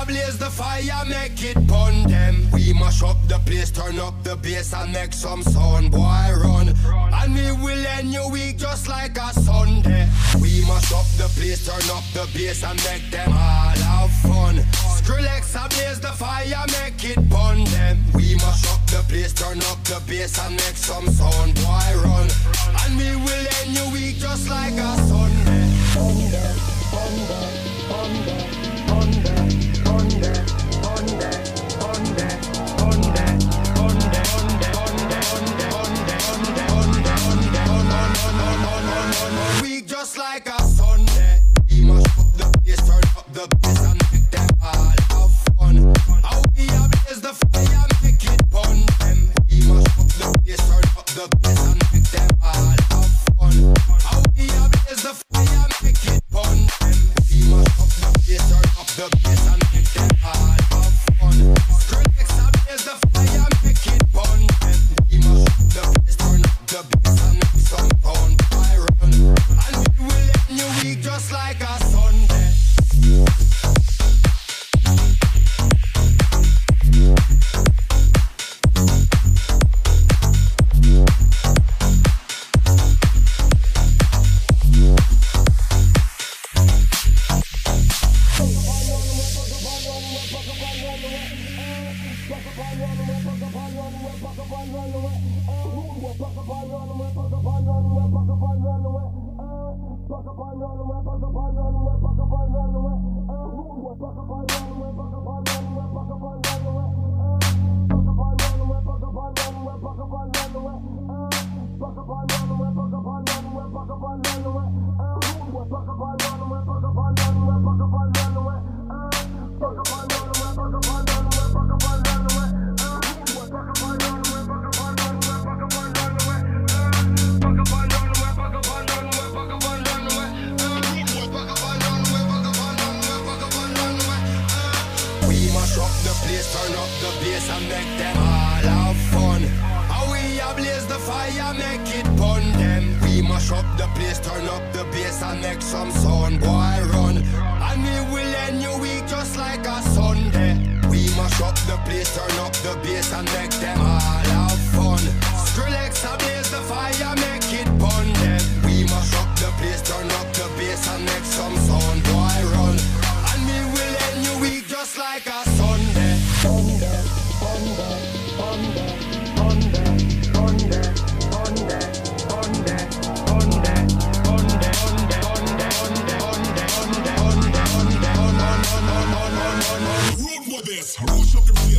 We blaze the fire, make it pun them. We mash up the place, turn up the bass and make some sound, boy run. And we will end your week just like a Sunday. We mash up the place, turn up the bass and make them all have fun. Skrillex blaze the fire, make it pun them. We mash up the place, turn up the bass and make some sound, boy run. And we will end your week just the fire, make it fun. Them must up the bass and and run away. Pack up and run away, pack up and run away, pack up and run away. Pack up and run away, pack up and run away, pack up and run away. the place and make them all have fun. How we ablaze the fire, make it burn them. We mash up the place, turn up the bass and make some sound. Boy, run. And we will end your week just like a Sunday. We mash up the place, turn up the bass and make them all have fun. Skrillex ablaze the fire, make it burn them. We mash up the place, turn up the bass and make some sound. Boy, run. And we will end your week just like a Rules of the